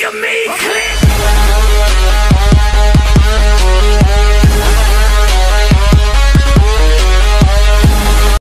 you mean?